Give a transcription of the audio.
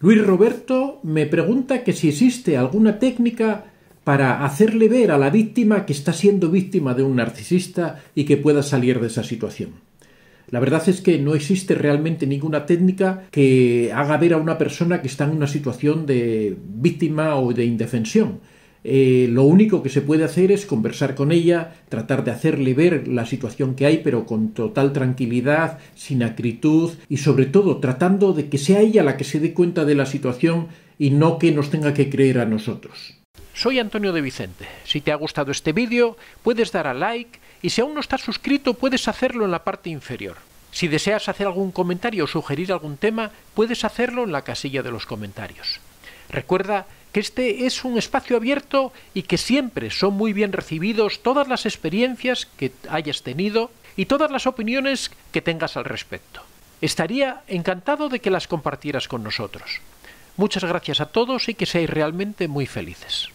Luis Roberto me pregunta que si existe alguna técnica para hacerle ver a la víctima que está siendo víctima de un narcisista y que pueda salir de esa situación. La verdad es que no existe realmente ninguna técnica que haga ver a una persona que está en una situación de víctima o de indefensión. Eh, lo único que se puede hacer es conversar con ella, tratar de hacerle ver la situación que hay, pero con total tranquilidad, sin acritud y sobre todo tratando de que sea ella la que se dé cuenta de la situación y no que nos tenga que creer a nosotros. Soy Antonio de Vicente. Si te ha gustado este vídeo, puedes dar a like y si aún no estás suscrito, puedes hacerlo en la parte inferior. Si deseas hacer algún comentario o sugerir algún tema, puedes hacerlo en la casilla de los comentarios. Recuerda que este es un espacio abierto y que siempre son muy bien recibidos todas las experiencias que hayas tenido y todas las opiniones que tengas al respecto. Estaría encantado de que las compartieras con nosotros. Muchas gracias a todos y que seáis realmente muy felices.